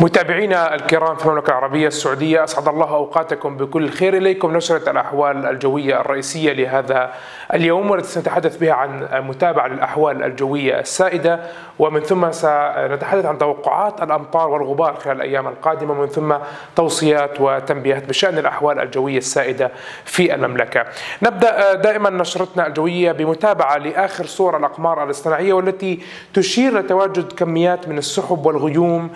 متابعينا الكرام في المملكة العربية السعودية أسعد الله أوقاتكم بكل خير إليكم. نشرة الأحوال الجوية الرئيسية لهذا اليوم والتي سنتحدث بها عن متابعة للأحوال الجوية السائدة. ومن ثم سنتحدث عن توقعات الأمطار والغبار خلال الأيام القادمة ومن ثم توصيات وتنبيهات بشأن الأحوال الجوية السائدة في المملكة. نبدأ دائما نشرتنا الجوية بمتابعة لآخر صور الأقمار الاصطناعية والتي تشير لتواجد كميات من السحب والغيوم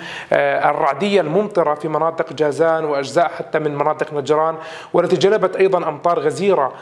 الرعدية الممطرة في مناطق جازان وأجزاء حتى من مناطق نجران والتي جلبت أيضا أمطار غزيرة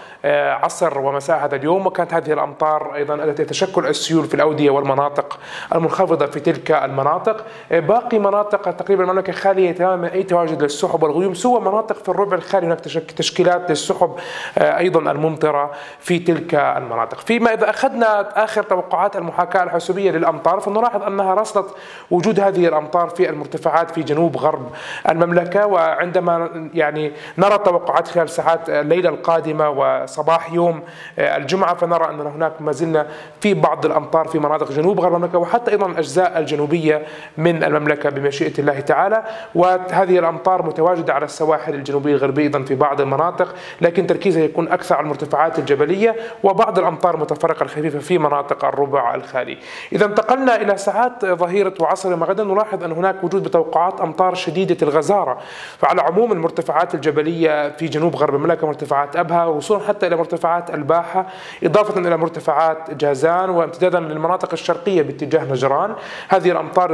عصر ومساء هذا اليوم. وكانت هذه الأمطار أيضا التي تشكل السيول في الأودية والمناطق المنخفضة في تلك المناطق. باقي مناطق تقريبا المملكة خالية تماما أي تواجد للسحب والغيوم سوى مناطق في الربع الخالي. هناك تشكيلات للسحب أيضا الممطرة في تلك المناطق. فيما إذا أخذنا آخر توقعات المحاكاة الحاسوبية للأمطار فنلاحظ أنها رصدت وجود هذه الأمطار في المرتفعات في جنوب غرب المملكة وعندما يعني نرى توقعات خلال ساعات الليلة القادمة وصباح يوم الجمعة فنرى أن هناك ما زلنا في بعض الأمطار في مناطق جنوب غرب المملكة وحتى أيضا الأجزاء الجنوبية من المملكة بمشيئة الله تعالى. وهذه الأمطار متواجدة على السواحل الجنوبية الغربية أيضا في بعض المناطق لكن تركيزها يكون أكثر على المرتفعات الجبلية وبعض الأمطار المتفرقة الخفيفة في مناطق الربع الخالي. إذا انتقلنا إلى ساعات ظهيرة وعصر غدا نلاحظ أن هناك وجود بتوقعات أمطار شديدة الغزارة. فعلى عموم المرتفعات الجبلية في جنوب غرب المملكة مرتفعات أبها وصولا حتى إلى مرتفعات الباحة إضافة إلى مرتفعات جازان وامتدادا للمناطق الشرقية باتجاه نجران. هذه الأمطار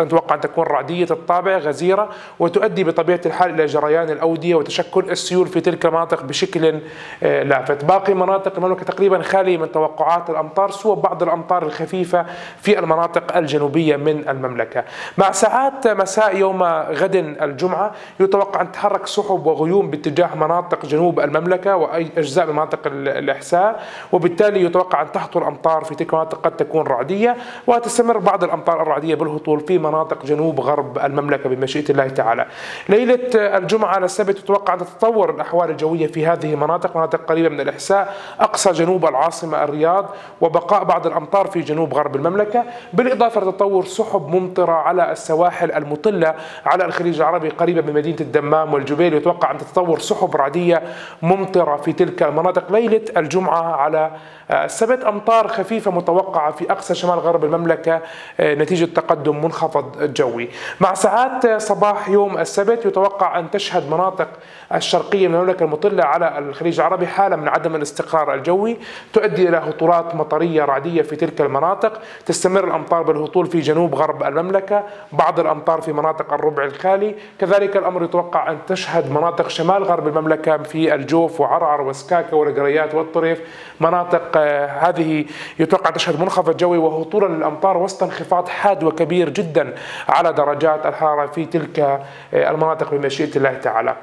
نتوقع أن تكون رعدية الطابع غزيرة وتؤدي بطبيعة الحال إلى جريان الأودية وتشكل السيول في تلك المناطق بشكل لافت. باقي مناطق المملكة تقريبا خالية من توقعات الأمطار سوى بعض الأمطار الخفيفة في المناطق الجنوبية من المملكة. مع ساعات مساء يوم غد الجمعة يتوقع أن تتحرك سحب وغيوم باتجاه مناطق جنوب المملكة وأجزاء من مناطق الإحساء وبالتالي يتوقع أن تهطل أمطار في تلك المناطق قد تكون رعدية وتستمر بعض الأمطار الرعدية بالهطول في مناطق جنوب غرب المملكة بمشيئة الله تعالى. ليلة الجمعة على السبت يتوقع أن تتطور الأحوال الجوية في هذه المناطق مناطق قريبة من الإحساء أقصى جنوب العاصمة الرياض وبقاء بعض الأمطار في جنوب غرب المملكة. بالإضافة لتطور سحب ممطرة على السواحل المطلة على الخليج العربي قريبة من مدينة الدمام والجبيل يتوقع أن تتطور سحب رعدية ممطرة في تلك المناطق. ليلة الجمعة على السبت أمطار خفيفة متوقعة في أقصى شمال غرب المملكة نتيجة تقدم منخفض جوي. مع ساعات صباح يوم السبت يتوقع أن تشهد مناطق الشرقية من المملكة المطلة على الخليج العربي حالة من عدم الاستقرار الجوي تؤدي إلى هطولات مطرية رعدية في تلك المناطق. تستمر الأمطار بالهطول في جنوب غرب المملكة بعض الأمطار في مناطق الربع الخالي. كذلك الأمر يتوقع أن تشهد مناطق شمال غرب المملكة في الجوف وعرعر وسكاكة والقريات والطريف. مناطق هذه يتوقع تشهد منخفض جوي وهطولا للأمطار وسط انخفاض حاد وكبير جدا على درجات الحرارة في تلك المناطق بمشيئة الله تعالى.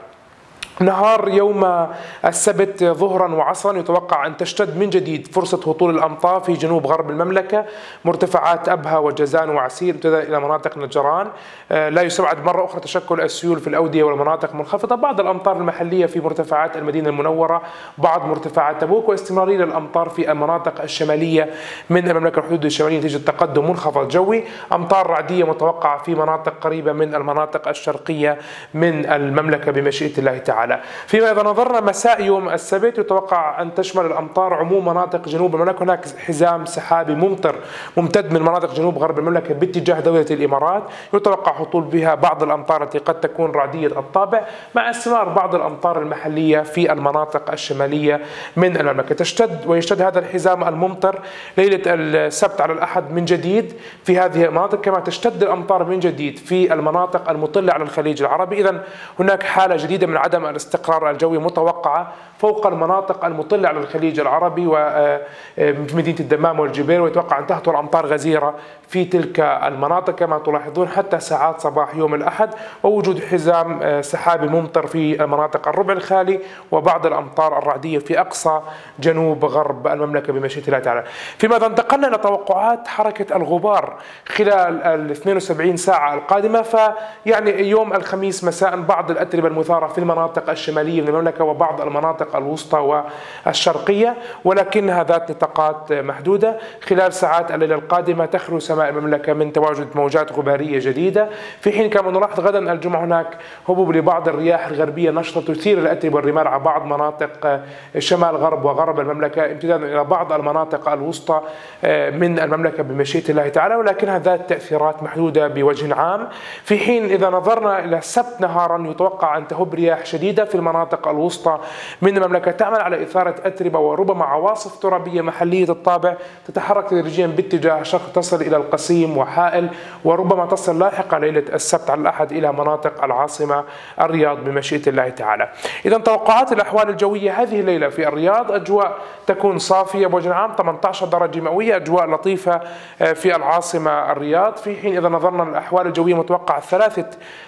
نهار يوم السبت ظهرا وعصرا يتوقع أن تشتد من جديد فرصة هطول الأمطار في جنوب غرب المملكة. مرتفعات ابها وجازان وعسير ابتدى إلى مناطق نجران. لا يستبعد مرة أخرى تشكل السيول في الأودية والمناطق المنخفضه بعض الأمطار المحلية في مرتفعات المدينة المنورة بعض مرتفعات تبوك واستمرارية للأمطار في المناطق الشمالية من المملكة الحدود الشمالية نتيجة تقدم منخفض جوي. أمطار رعدية متوقعة في مناطق قريبة من المناطق الشرقية من المملكة بمشيئة الله تعالى. تعالى فيما إذا نظرنا مساء يوم السبت يتوقع أن تشمل الأمطار عموم مناطق جنوب المملكة. هناك حزام سحابي ممطر ممتد من مناطق جنوب غرب المملكة باتجاه دولة الإمارات. يتوقع هطول بها بعض الأمطار التي قد تكون رعدية الطابع مع استمرار بعض الأمطار المحلية في المناطق الشمالية من المملكة. تشتد ويشتد هذا الحزام الممطر ليلة السبت على الأحد من جديد في هذه المناطق كما تشتد الأمطار من جديد في المناطق المطلة على الخليج العربي. إذا هناك حالة جديدة من عدم الاستقرار الجوي متوقعة فوق المناطق المطلة على الخليج العربي وفي مدينة الدمام والجبيل ويتوقع أن تهطل أمطار غزيرة في تلك المناطق كما تلاحظون حتى ساعات صباح يوم الأحد ووجود حزام سحابي ممطر في المناطق الربع الخالي وبعض الأمطار الرعدية في أقصى جنوب غرب المملكة بمشيئة الله تعالى فيما انتقلنا إلى توقعات حركة الغبار خلال ال 72 ساعة القادمة؟ فيعني يوم الخميس مساء بعض الأتربة المثارة في المناطق المناطق الشمالية من المملكة وبعض المناطق الوسطى والشرقية ولكنها ذات نطاقات محدودة. خلال ساعات الليلة القادمة تخلو سماء المملكة من تواجد موجات غبارية جديدة. في حين كما نلاحظ غدا الجمعة هناك هبوب لبعض الرياح الغربية نشطة تثير الأتربة والرمال على بعض مناطق شمال غرب وغرب المملكة امتدادا إلى بعض المناطق الوسطى من المملكة بمشيئة الله تعالى ولكنها ذات تأثيرات محدودة بوجه عام. في حين إذا نظرنا إلى السبت نهارا يتوقع أن تهب رياح شديدة في المناطق الوسطى. من المملكة تعمل على إثارة أتربة وربما عواصف ترابية محلية الطابع. تتحرك تدريجيا باتجاه الشرق تصل إلى القصيم وحائل وربما تصل لاحقا ليلة السبت على الأحد إلى مناطق العاصمة الرياض بمشيئة الله تعالى. إذا توقعات الأحوال الجوية هذه الليلة في الرياض. أجواء تكون صافية بوجه عام 18 درجة مئوية. أجواء لطيفة آه، في العاصمة الرياض. في حين إذا نظرنا للأحوال الجوية متوقع ثلاثة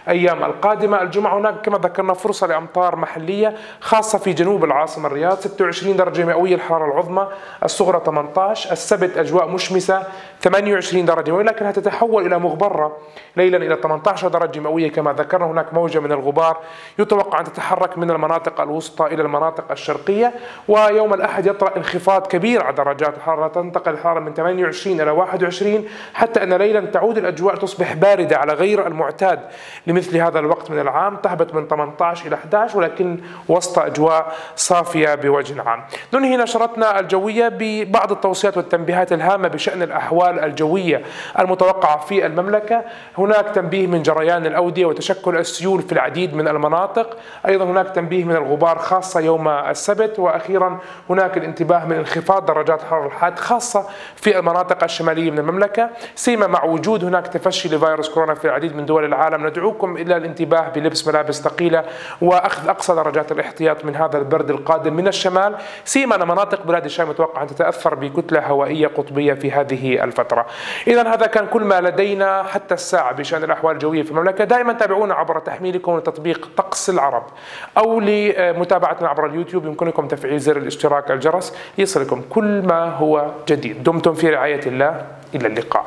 أيام القادمة. الجمعة هناك كما ذكرنا فرصة لأمطار محلية خاصة في جنوب العاصمة الرياض. 26 درجة مئوية الحرارة العظمى الصغرى 18 السبت أجواء مشمسة 28 درجة مئوية لكنها تتحول إلى مغبرة ليلا إلى 18 درجة مئوية. كما ذكرنا هناك موجة من الغبار يتوقع أن تتحرك من المناطق الوسطى إلى المناطق الشرقية ويوم الأحد يطرأ انخفاض كبير على درجات الحرارة. تنتقل الحرارة من 28 إلى 21 حتى أن ليلا تعود الأجواء تصبح باردة على غير المعتاد. لمثل هذا الوقت من العام تهبط من 18 إلى 11 ولكن وسط أجواء صافية بوجه عام. ننهي نشرتنا الجوية ببعض التوصيات والتنبيهات الهامة بشأن الأحوال الجوية المتوقعة في المملكة. هناك تنبيه من جريان الأودية وتشكل السيول في العديد من المناطق. أيضا هناك تنبيه من الغبار خاصة يوم السبت. وأخيرا هناك الانتباه من انخفاض درجات حرارة الحاد خاصة في المناطق الشمالية من المملكة. سيما مع وجود هناك تفشي لفيروس كورونا في العديد من دول العالم ندعوكم إلى الانتباه بلبس ملابس ثقيلة وأخذ أقصى درجات الاحتياط من هذا البرد القادم من الشمال. سيما أن مناطق بلاد الشام متوقع أن تتأثر بكتلة هوائية قطبية في هذه الفترة. إذا هذا كان كل ما لدينا حتى الساعة بشأن الأحوال الجوية في المملكة. دائما تابعونا عبر تحميلكم لتطبيق طقس العرب أو لمتابعتنا عبر اليوتيوب. يمكنكم تفعيل زر الاشتراك الجرس. ليصلكم كل ما هو جديد. دمتم في رعاية الله. إلى اللقاء.